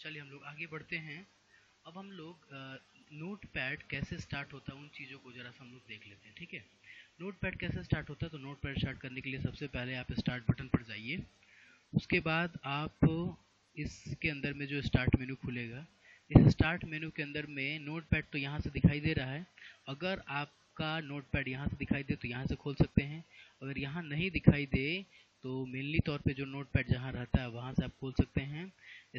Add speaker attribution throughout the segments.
Speaker 1: चलिए हम लोग आगे बढ़ते हैं। अब हम लोग नोट पैड कैसे स्टार्ट होता है उन चीज़ों को ज़रा सा हम लोग देख लेते हैं, ठीक है? नोट पैड कैसे स्टार्ट होता है तो नोट पैड स्टार्ट करने के लिए सबसे पहले आप स्टार्ट बटन पर जाइए। उसके बाद आप इसके अंदर में जो स्टार्ट मेनू खुलेगा, इस स्टार्ट मेनू के अंदर में नोट पैड तो यहाँ से दिखाई दे रहा है। अगर आपका नोट पैड यहाँ से दिखाई दे तो यहाँ से खोल सकते हैं। अगर यहाँ नहीं दिखाई दे तो मेनली तौर पे जो नोट पैड जहाँ रहता है, वहाँ से आप खोल सकते हैं।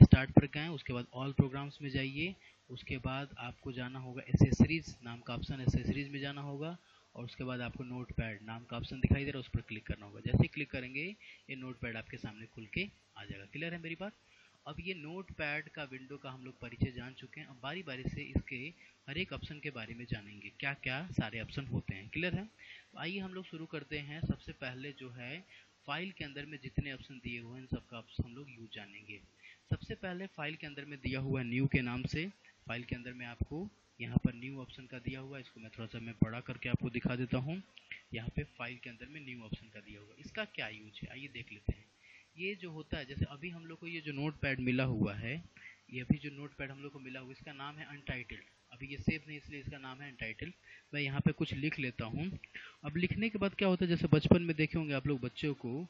Speaker 1: स्टार्ट पर गए, उसके बाद ऑल प्रोग्राम्स में जाइए। उसके बाद आपको जाना होगा एसेसरीज नाम का ऑप्शन एसेसरीज में जाना होगा। और उसके बाद आपको नोट पैड नाम का ऑप्शन दिखाई दे रहा है, उस पर क्लिक करना होगा। जैसे क्लिक करेंगे, ये नोट पैड आपके सामने खुल के आ जाएगा। क्लियर है मेरी बात? अब ये नोट पैड का विंडो का हम लोग परिचय जान चुके हैं। अब बारी बारी से इसके हर एक ऑप्शन के बारे में जानेंगे। क्या क्या सारे ऑप्शन होते हैं। क्लियर है? आइए हम लोग शुरू करते हैं। सबसे पहले जो है फ़ाइल के अंदर में जितने ऑप्शन दिए हुए हैं सबका हम लोग यूज़ जानेंगे। सबसे पहले फ़ाइल के अंदर में दिया हुआ न्यू के नाम से। फ़ाइल के अंदर में आपको यहाँ पर न्यू ऑप्शन का दिया हुआ है। इसको मैं थोड़ा सा मैं बड़ा करके आपको दिखा देता हूँ। यहाँ पे फ़ाइल के अंदर में न्यू ऑप्शन का दिया हुआ इसका क्या यूज़ है? आइए देख लेते हैं। ये जो होता है, जैसे अभी हम लोग को ये जो नोट पैड मिला हुआ है, ये अभी जो नोट हम लोग को मिला हुआ इसका नाम है अनटाइटल्ड अभी ये सेव नहीं, इसलिए इसका नाम है अनटाइटल मैं यहाँ पे कुछ लिख लेता हूँ। अब लिखने के बाद क्या होता है, जैसे बचपन में देखे होंगे आप लोग बच्चों को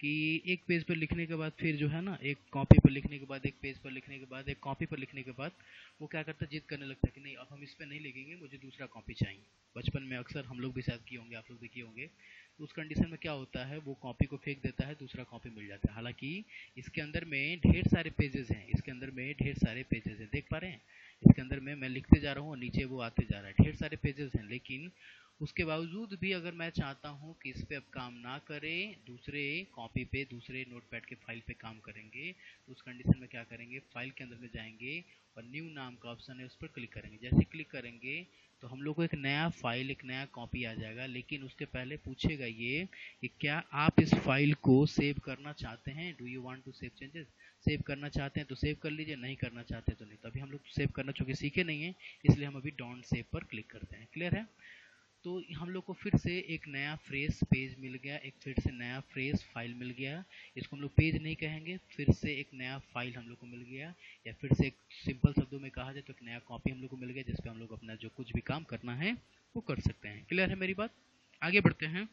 Speaker 1: कि एक पेज पर लिखने के बाद फिर जो है ना, एक कॉपी पर लिखने के बाद, एक पेज पर लिखने के बाद, एक कॉपी पर लिखने के बाद, वो क्या करता है, जिद करने लगता है कि नहीं, अब हम इस पर नहीं लिखेंगे, मुझे दूसरा कॉपी चाहिए। बचपन में अक्सर हम लोग भी शायद किए होंगे, आप लोग भी किए होंगे। उस कंडीशन में क्या होता है, वो कॉपी को फेंक देता है, दूसरा कॉपी मिल जाता है। हालाँकि इसके अंदर में ढेर सारे पेजेस हैं, इसके अंदर में ढेर सारे पेजेस हैं। देख पा रहे हैं? इसके अंदर में मैं लिखते जा रहा हूँ और नीचे वो आते जा रहा है। ढेर सारे पेजेस हैं, लेकिन उसके बावजूद भी अगर मैं चाहता हूँ कि इस पर अब काम ना करें, दूसरे कॉपी पे, दूसरे नोटपैड के फ़ाइल पे काम करेंगे तो उस कंडीशन में क्या करेंगे? फ़ाइल के अंदर में जाएँगे और न्यू नाम का ऑप्शन है, उस पर क्लिक करेंगे। जैसे क्लिक करेंगे तो हम लोग को एक नया फ़ाइल एक नया कॉपी आ जाएगा, लेकिन उसके पहले पूछेगा ये कि क्या आप इस फ़ाइल को सेव करना चाहते हैं? Do you want to save changes save करना चाहते हैं तो सेव कर लीजिए, नहीं करना चाहते तो नहीं। तो अभी हम लोग सेव करना चूँकि सीखे नहीं है, इसलिए हम अभी डॉन्ट सेव पर क्लिक करते हैं। क्लियर है? तो हम लोग को फिर से एक नया फ्रेश पेज मिल गया, एक फिर से नया फ्रेश फ़ाइल मिल गया। इसको हम लोग पेज नहीं कहेंगे, फिर से एक नया फ़ाइल हम लोग को मिल गया। या फिर से एक सिंपल शब्दों में कहा जाए तो एक नया कॉपी हम लोग को मिल गया जिसपे हम लोग अपना जो कुछ भी काम करना है, वो कर सकते हैं। क्लियर है मेरी बात? आगे बढ़ते हैं।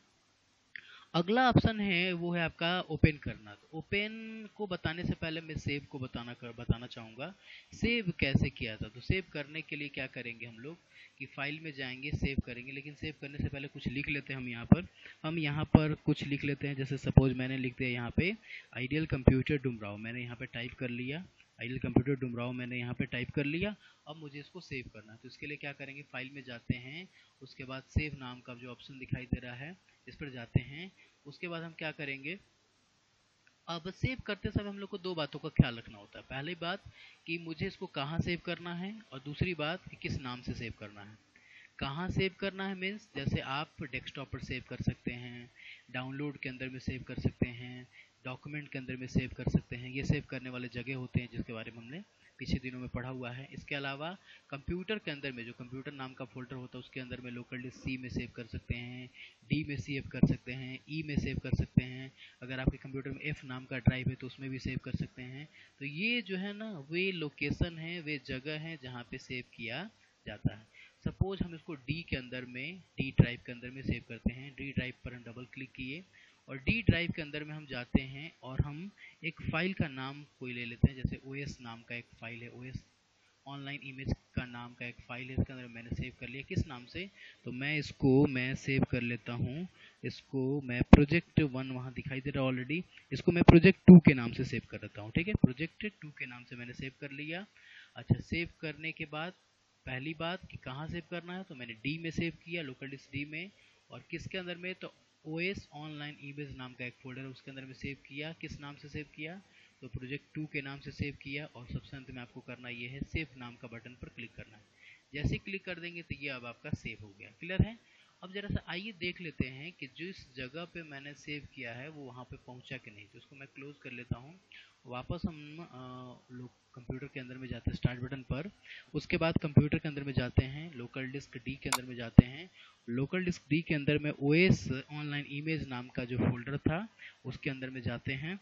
Speaker 1: अगला ऑप्शन है, वो है आपका ओपन करना। तो ओपन को बताने से पहले मैं सेव को बताना कर, बताना चाहूँगा। सेव कैसे किया था? तो सेव करने के लिए क्या करेंगे हम लोग? कि फ़ाइल में जाएँगे सेव करेंगे। लेकिन सेव करने से पहले कुछ लिख लेते हैं हम यहाँ पर। हम यहाँ पर कुछ लिख लेते हैं। जैसे सपोज़ मैंने लिख दिया यहाँ पे आइडियल कंप्यूटर डुमराव मैंने यहाँ पे टाइप कर लिया। आइडियल कंप्यूटर डुमराव मैंने यहाँ पे टाइप कर लिया, अब मुझे इसको सेव करना है। तो इसके लिए क्या करेंगे, फ़ाइल में जाते हैं, उसके बाद सेव नाम का जो ऑप्शन दिखाई दे रहा है, इस पर जाते हैं। उसके बाद हम क्या करेंगे, अब सेव करते समय हम लोग को दो बातों का ख्याल रखना होता है। पहली बात कि मुझे इसको कहाँ सेव करना है, और दूसरी बात कि किस नाम से सेव करना है। कहाँ सेव करना है मीन्स जैसे आप डेस्कटॉप पर सेव कर सकते हैं, डाउनलोड के अंदर में सेव कर सकते हैं डॉक्यूमेंट के अंदर में सेव कर सकते हैं। ये सेव करने वाले जगह होते हैं जिसके बारे में हमने पिछले दिनों में पढ़ा हुआ है। इसके अलावा कंप्यूटर के अंदर में, जो कंप्यूटर नाम का फोल्डर होता है, उसके अंदर में लोकल डिस्क सी में सेव कर सकते हैं डी में सेव कर सकते हैं ई e में सेव कर सकते हैं। अगर आपके कंप्यूटर में एफ़ नाम का ड्राइव है तो उसमें भी सेव कर सकते हैं। तो ये जो है ना, वे लोकेशन है, वे जगह है जहाँ पे सेव किया जाता है। सपोज़ हम इसको डी के अंदर में डी ड्राइव के अंदर में सेव करते हैं। डी ड्राइव पर हम डबल क्लिक किए। और डी ड्राइव के अंदर में हम जाते हैं और हम एक फ़ाइल का नाम कोई ले लेते हैं, जैसे ओएस नाम का एक फ़ाइल है ओएस ऑनलाइन इमेज का नाम का एक फ़ाइल है, इसके अंदर मैंने सेव कर लिया। किस नाम से? तो मैं इसको, मैं सेव कर लेता हूँ। इसको मैं प्रोजेक्ट वन वहाँ दिखाई दे रहा ऑलरेडी इसको मैं प्रोजेक्ट टू के नाम से सेव कर लेता हूँ, ठीक है? प्रोजेक्ट टू के नाम से मैंने सेव कर लिया। अच्छा सेव करने के बाद पहली बात कि कहाँ सेव करना है तो मैंने डी में सेव किया लोकल डिस्क डी में। और किसके अंदर में? तो ओ एस ऑनलाइन बेज नाम का एक फोल्डर है, उसके अंदर में सेव किया। किस नाम से सेव किया? तो प्रोजेक्ट टू के नाम से सेव किया और सबसे अंत में आपको करना यह है, सेव नाम का बटन पर क्लिक करना है। जैसे क्लिक कर देंगे तो ये अब आपका सेव हो गया। क्लियर है? अब जरा सा आइए देख लेते हैं कि जिस जगह पे मैंने सेव किया है, वो वहाँ पे पहुँचा कि नहीं। तो इसको मैं क्लोज कर लेता हूँ। वापस हम लोग कंप्यूटर के अंदर में जाते हैं स्टार्ट बटन पर। उसके बाद कंप्यूटर के अंदर में जाते हैं लोकल डिस्क डी के अंदर में जाते हैं। लोकल डिस्क डी के अंदर में ओएस ऑनलाइन इमेज नाम का जो फोल्डर था, उसके अंदर में जाते हैं।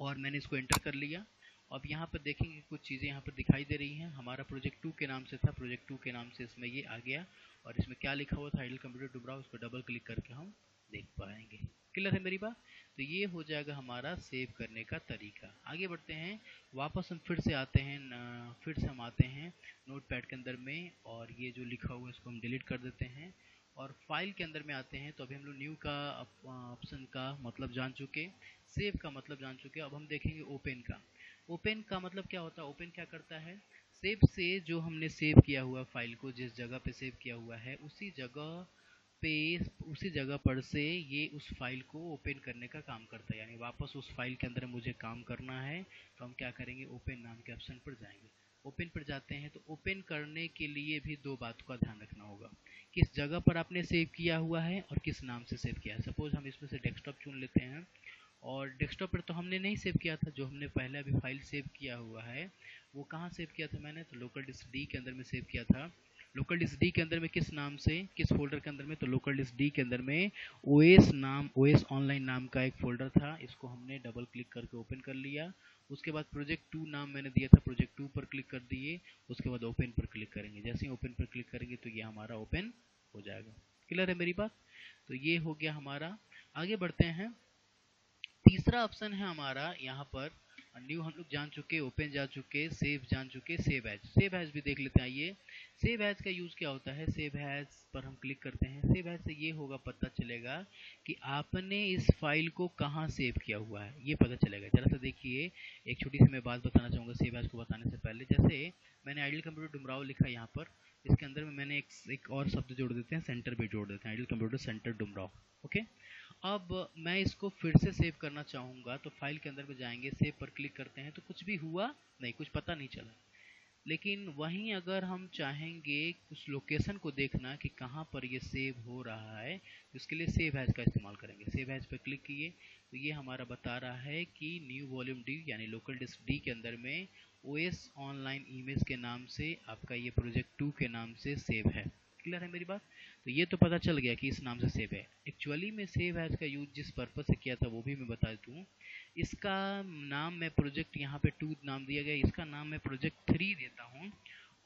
Speaker 1: और मैंने इसको एंटर कर लिया। अब यहाँ पर देखेंगे कुछ चीज़ें यहाँ पर दिखाई दे रही हैं। हमारा प्रोजेक्ट टू के नाम से था। प्रोजेक्ट टू के नाम से इसमें ये आ गया और इसमें क्या लिखा हुआ था? आइडल कंप्यूटर डुबरा उस पर डबल क्लिक करके हम देख पाएँगे। क्लियर है मेरी बात? तो ये हो जाएगा हमारा सेव करने का तरीका। आगे बढ़ते हैं। वापस हम फिर से आते हैं फिर से हम आते हैं नोट के अंदर में और ये जो लिखा हुआ है इसको हम डिलीट कर देते हैं। और फ़ाइल के अंदर में आते हैं। तो अभी हम लोग न्यू का ऑप्शन का मतलब जान चुके सेव का मतलब जान चुके अब हम देखेंगे ओपन का। ओपन का मतलब क्या होता है? ओपन क्या करता है? सेव से जो हमने सेव किया हुआ फ़ाइल को, जिस जगह पे सेव किया हुआ है, उसी जगह पे, उसी जगह पर से ये उस फ़ाइल को ओपन करने का काम करता है। यानी वापस उस फ़ाइल के अंदर मुझे काम करना है तो हम क्या करेंगे? ओपन नाम के ऑप्शन पर जाएँगे। ओपन पर जाते हैं तो ओपन करने के लिए भी दो बातों का ध्यान रखना होगा। किस जगह पर आपने सेव किया हुआ है और किस नाम से सेव किया है? सपोज़ हम इसमें से डेस्कटॉप चुन लेते हैं। और डेस्कटॉप पर तो हमने नहीं सेव किया था, जो हमने पहले अभी फ़ाइल सेव किया हुआ है, वो कहाँ सेव किया था मैंने? तो लोकल डिस्क डी के अंदर में सेव किया था। लोकल डिस्क डी के अंदर में किस नाम से, किस फोल्डर के अंदर में? तो लोकल डिस्क डी के अंदर में ओएस नाम ओएस ऑनलाइन नाम का एक फोल्डर था, इसको हमने डबल क्लिक करके ओपन कर लिया। उसके बाद प्रोजेक्ट टू नाम मैंने दिया था प्रोजेक्ट टू पर क्लिक कर दिए। उसके बाद ओपन पर क्लिक करेंगे। जैसे ही ओपन पर क्लिक करेंगे तो ये हमारा ओपन हो जाएगा। क्लियर है मेरी बात? तो ये हो गया हमारा। आगे बढ़ते हैं। तीसरा ऑप्शन है हमारा यहाँ पर न्यू हम लोग जान चुके ओपन जा चुके सेव जान चुके सेव एज सेव एज भी देख लेते हैं आइए। सेव एज का यूज़ क्या होता है? सेव एज पर हम क्लिक करते हैं। सेव एज से ये होगा पता चलेगा कि आपने इस फ़ाइल को कहाँ सेव किया हुआ है। ये पता चलेगा। जरा सा देखिए एक छोटी सी मैं बात बताना चाहूँगा सेव एज को बताने से पहले। जैसे मैंने आइडियल कंप्यूटर डुमराव लिखा यहाँ पर इसके अंदर में मैंने एक, एक और शब्द जोड़ देते हैं सेंटर भी जोड़ देते हैं। Ideal computer centre Dumraon okay अब मैं इसको फिर से सेव करना चाहूँगा तो फ़ाइल के अंदर में जाएँगे सेव पर क्लिक करते हैं तो कुछ भी हुआ नहीं, कुछ पता नहीं चला। लेकिन वहीं अगर हम चाहेंगे उस लोकेशन को देखना कि कहाँ पर ये सेव हो रहा है तो इसके लिए सेव हैज़ का इस्तेमाल करेंगे। सेव हैज़ पर क्लिक किए तो ये हमारा बता रहा है कि न्यू वॉल्यूम डी यानी लोकल डिस्क डी के अंदर में ओएस ऑनलाइन इमेज के नाम से आपका ये प्रोजेक्ट टू के नाम से सेव है। क्लियर है मेरी बात तो ये तो पता चल गया कि इस नाम से सेव है। एक्चुअली में सेव है इसका यूज़ जिस पर्पज से किया था वो भी मैं बता दूँ इसका नाम मैं प्रोजेक्ट यहाँ पे टू नाम दिया गया, इसका नाम मैं प्रोजेक्ट थ्री देता हूँ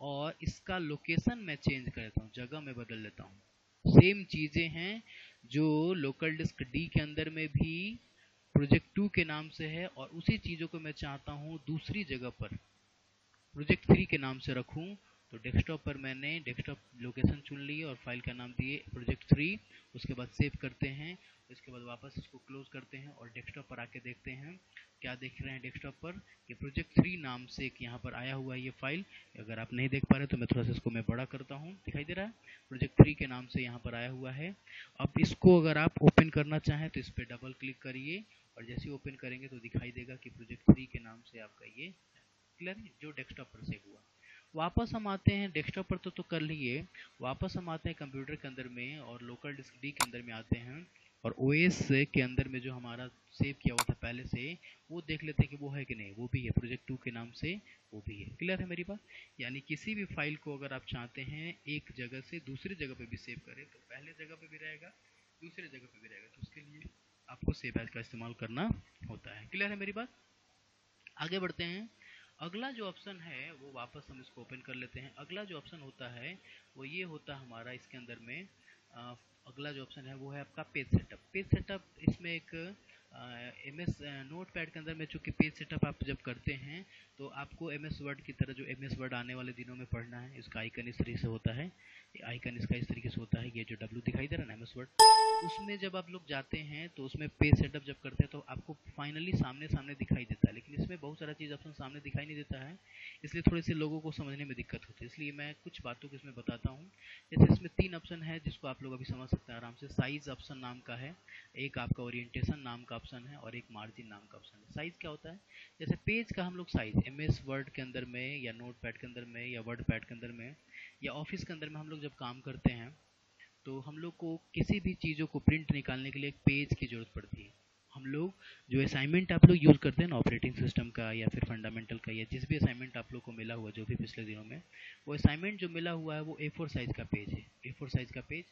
Speaker 1: और इसका लोकेशन मैं चेंज कर देता हूँ, जगह मैं बदल लेता हूँ। सेम चीज़ें हैं जो लोकल डिस्क डी के अंदर में भी प्रोजेक्ट टू के नाम से है और उसी चीज़ों को मैं चाहता हूँ दूसरी जगह पर। प्रोजेक्ट थ्री के नाम से रखूँ तो डेस्कटॉप पर मैंने डेस्कटॉप लोकेशन चुन ली और फ़ाइल का नाम दिए प्रोजेक्ट थ्री उसके बाद सेव करते हैं। उसके बाद वापस इसको क्लोज करते हैं और डेस्कटॉप पर आके देखते हैं। क्या देख रहे हैं डेस्कटॉप पर? कि प्रोजेक्ट थ्री नाम से एक यहाँ पर आया हुआ है ये फ़ाइल अगर आप नहीं देख पा रहे तो मैं थोड़ा सा इसको मैं बड़ा करता हूँ। दिखाई दे रहा है? प्रोजेक्ट थ्री के नाम से यहाँ पर आया हुआ है। अब इसको अगर आप ओपन करना चाहें तो इस पर डबल क्लिक करिए और जैसे ओपन करेंगे तो दिखाई देगा कि प्रोजेक्ट थ्री के नाम से आपका ये क्लियर जो डेस्कटॉप पर सेव हुआ। वापस हम आते हैं डेस्कटॉप पर तो तो कर लिए वापस हम आते हैं कंप्यूटर के अंदर में और लोकल डिस्क डी के अंदर में आते हैं। और ओएस के अंदर में जो हमारा सेव किया हुआ था पहले से, वो देख लेते हैं कि वो है कि नहीं। वो भी है प्रोजेक्ट टू के नाम से, वो भी है। क्लियर है मेरी बात? यानी किसी भी फ़ाइल को अगर आप चाहते हैं एक जगह से दूसरी जगह पे भी सेव करें तो पहले जगह पे भी रहेगा, दूसरे जगह पे भी रहेगा। तो उसके लिए आपको सेव एज का इस्तेमाल करना होता है। क्लियर है मेरी बात? आगे बढ़ते हैं। अगला जो ऑप्शन है वो वापस हम इसको ओपन कर लेते हैं। अगला जो ऑप्शन होता है वो ये होता है हमारा इसके अंदर में आ, अगला जो ऑप्शन है वो है आपका पेज सेटअप पेज सेटअप इसमें एक एम एस नोट पैड के अंदर में चूँकि पेज सेटअप आप जब करते हैं तो आपको एम एस वर्ड की तरह जो एम एस वर्ड आने वाले दिनों में पढ़ना है, इसका आइकन इस तरीके से होता है। आइकन इसका इस तरीके से होता है, ये जो डब्ल्यू दिखाई दे रहा है ना एम एस वर्ड उसमें जब आप लोग जाते हैं तो उसमें पेज सेटअप जब करते हैं तो आपको फाइनली सामने सामने दिखाई देता है। लेकिन इसमें बहुत सारा चीज़ ऑप्शन सामने दिखाई नहीं देता है, इसलिए थोड़े से लोगों को समझने में दिक्कत होती है। इसलिए मैं कुछ बातों को इसमें बताता हूँ। जैसे इसमें तीन ऑप्शन है, जिसको आप लोग अभी समझ सकते हैं आराम से। साइज़ ऑप्शन नाम का है, एक आपका ओरिएंटेशन नाम का ऑप्शन है और एक मार्जिन नाम का ऑप्शन है। साइज़ क्या होता है? जैसे पेज का हम लोग साइज़ एम एस वर्ड के अंदर में या नोट पैड के अंदर में या वर्ड पैड के अंदर में या ऑफ़िस के अंदर में हम लोग जब काम करते हैं तो हम लोग को किसी भी चीज़ों को प्रिंट निकालने के लिए एक पेज की ज़रूरत पड़ती है। हम लोग जो असाइनमेंट आप लोग यूज़ करते हैं ना ऑपरेटिंग सिस्टम का या फिर फंडामेंटल का या जिस भी असाइनमेंट आप लोग को मिला हुआ जो भी पिछले दिनों में, वो असाइनमेंट जो मिला हुआ है वो ए साइज़ का पेज है। ए साइज़ का पेज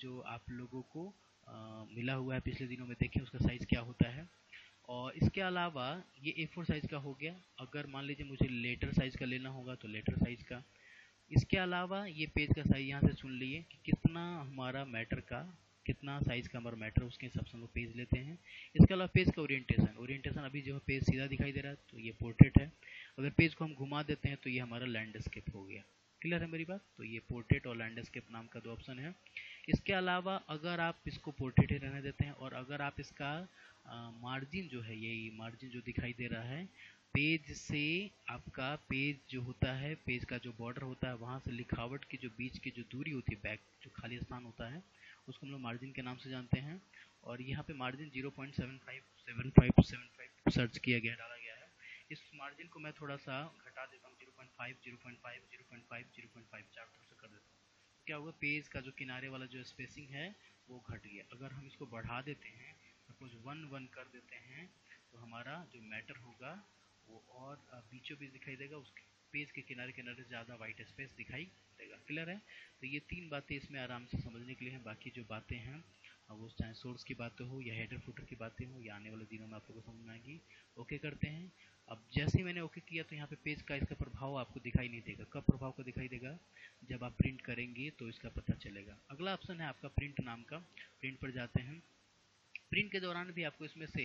Speaker 1: जो आप लोगों को मिला हुआ है पिछले दिनों में देखें उसका साइज़ क्या होता है। और इसके अलावा ये ए फोर साइज़ का हो गया। अगर मान लीजिए मुझे लेटर साइज़ का लेना होगा तो लेटर साइज़ का। इसके अलावा ये पेज का साइज़ यहाँ से सुन लिए कि कितना हमारा मैटर का, कितना साइज़ का हमारा मैटर उसके हिसाब से हम लोग पेज लेते हैं। इसके अलावा पेज का ओरिएंटेशन ओरिएंटेशन अभी जो है पेज सीधा दिखाई दे रहा है तो ये पोर्ट्रेट है। अगर पेज को हम घुमा देते हैं तो ये हमारा लैंडस्केप हो गया। क्लियर है मेरी बात? तो ये पोर्ट्रेट और लैंडस्केप नाम का दो ऑप्शन है। इसके अलावा अगर आप इसको पोर्ट्रेट ही रहने देते हैं और अगर आप इसका मार्जिन जो है, यही मार्जिन जो दिखाई दे रहा है पेज से आपका पेज जो होता है पेज का जो बॉर्डर होता है, वहाँ से लिखावट की जो बीच की जो दूरी होती है बैक जो खाली स्थान होता है, उसको हम लोग मार्जिन के नाम से जानते हैं। और यहाँ पे margin zero point seven five seven five seven five search किया गया, डाला गया है। इस मार्जिन को मैं थोड़ा सा घटा देता हूँ zero point five zero point five zero point five zero point five चार तरफ़ से कर देता हूँ। क्या हुआ? पेज का जो किनारे वाला जो स्पेसिंग है, वो घट गया। अगर हम इसको बढ़ा देते हैं, सपोज़ वन वन कर देते हैं तो हमारा जो मैटर होगा, वो और बीचों बीच दिखाई देगा उसके पेज के किनारे किनारे ज़्यादा वाइट स्पेस दिखाई देगा। क्लियर है? तो ये तीन बातें इसमें आराम से समझने के लिए हैं, बाकी जो बातें हैं वो चाहे सोर्स की बातें हो या हेडर फुटर की बातें हो, या आने वाले दिनों में आप लोगों को समझ में आएगी ओके करते हैं। अब जैसे ही मैंने ओके किया तो यहाँ पे पेज का इसका प्रभाव आपको दिखाई नहीं देगा। कब प्रभाव को दिखाई देगा? जब आप प्रिंट करेंगे तो इसका पता चलेगा। अगला ऑप्शन है आपका प्रिंट नाम का। प्रिंट पर जाते हैं। प्रिंट के दौरान भी आपको इसमें से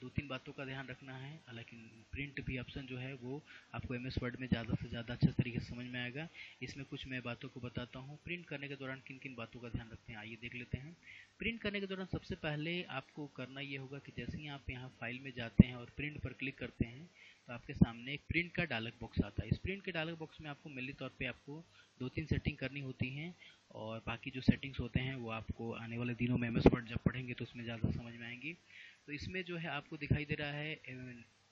Speaker 1: दो तीन बातों का ध्यान रखना है। हालाँकि प्रिंट भी ऑप्शन जो है वो आपको एम एस वर्ड में ज़्यादा से ज़्यादा अच्छे तरीके से समझ में आएगा। इसमें कुछ मैं बातों को बताता हूँ। प्रिंट करने के दौरान किन किन बातों का ध्यान रखते हैं, आइए देख लेते हैं। प्रिंट करने के दौरान सबसे पहले आपको करना ये होगा कि जैसे ही आप यहाँ फ़ाइल में जाते हैं और प्रिंट पर क्लिक करते हैं तो आपके सामने एक प्रिंट का डायलॉग बॉक्स आता है। इस प्रिंट के डायलॉग बॉक्स में आपको मिली तौर पे आपको दो तीन सेटिंग करनी होती हैं और बाकी जो सेटिंग्स होते हैं वो आपको आने वाले दिनों में एम एस वर्ड जब पढ़ेंगे तो उसमें ज़्यादा समझ में आएँगी। तो इसमें जो है आपको दिखाई दे रहा है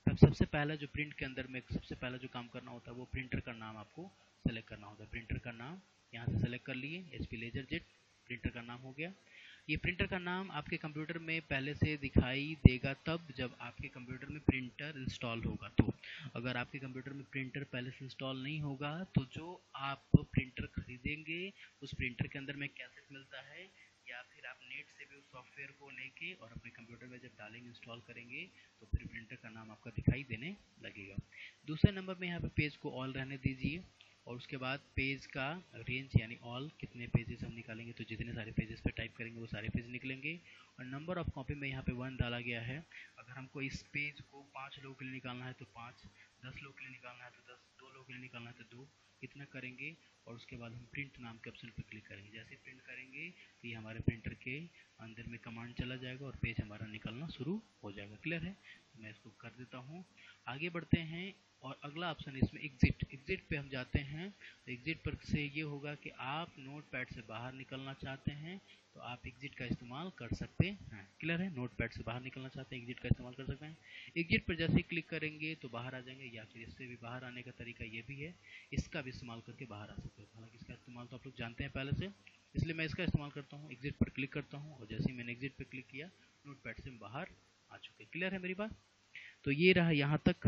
Speaker 1: तब सबसे पहला जो प्रिंट के अंदर में सबसे पहला जो काम करना होता है वो प्रिंटर का नाम आपको सेलेक्ट करना होता है। प्रिंटर का नाम यहाँ से सेलेक्ट कर लिए पी लेजर जेट प्रिंटर का नाम हो गया। ये प्रिंटर का नाम आपके कंप्यूटर में पहले से दिखाई देगा तब जब आपके कंप्यूटर में प्रिंटर इंस्टॉल होगा। तो अगर आपके कंप्यूटर में प्रिंटर पहले से इंस्टॉल नहीं होगा तो जो आप प्रिंटर खरीदेंगे, उस प्रिंटर के अंदर में कैसेट मिलता है या फिर आप नेट से भी उस सॉफ्टवेयर को लेके और अपने कंप्यूटर में जब डालेंगे इंस्टॉल करेंगे तो फिर प्रिंटर का नाम आपका दिखाई देने लगेगा। दूसरे नंबर में यहाँ पे पेज को ऑल रहने दीजिए। और उसके बाद पेज का रेंज यानी ऑल कितने पेजेस हम निकालेंगे तो जितने सारे पेजेस पे टाइप करेंगे, वो सारे पेज निकलेंगे। और नंबर ऑफ़ कॉपी में यहाँ पे वन डाला गया है। अगर हमको इस पेज को पाँच लोगों के लिए निकालना है तो पाँच, दस लोगों के लिए निकालना है तो दस, दो लोगों के लिए निकालना है तो दो, इतना करेंगे। और उसके बाद हम प्रिंट नाम के ऑप्शन पर क्लिक करेंगे। जैसे प्रिंट करेंगे तो ये हमारे प्रिंटर के अंदर में कमांड चला जाएगा और पेज हमारा निकलना शुरू हो जाएगा। क्लियर है? तो मैं इसको कर देता हूँ। आगे बढ़ते हैं और अगला ऑप्शन इसमें एग्जिट एग्जिट पे हम जाते हैं। तो एग्जिट पर से ये होगा कि आप नोट पैड से बाहर निकलना चाहते हैं तो आप एग्जिट का इस्तेमाल कर सकते हैं। क्लियर है? नोट पैड से बाहर निकलना चाहते हैं एग्जिट का इस्तेमाल कर सकते हैं। एग्जिट पर जैसे क्लिक करेंगे तो बाहर आ जाएँगे, या फिर इससे भी बाहर आने का तरीका ये भी है, इसका भी इस्तेमाल करके बाहर आ सकते हैं। हालाँकि इसका इस्तेमाल तो आप लोग जानते हैं पहले से, इसलिए मैं इसका इस्तेमाल करता हूँ। एग्जिट पर क्लिक करता हूँ और जैसे ही मैंने एग्जिट पर क्लिक किया नोट पैड से बाहर आ चुके क्लियर है मेरी बात? तो ये रहा यहाँ तक।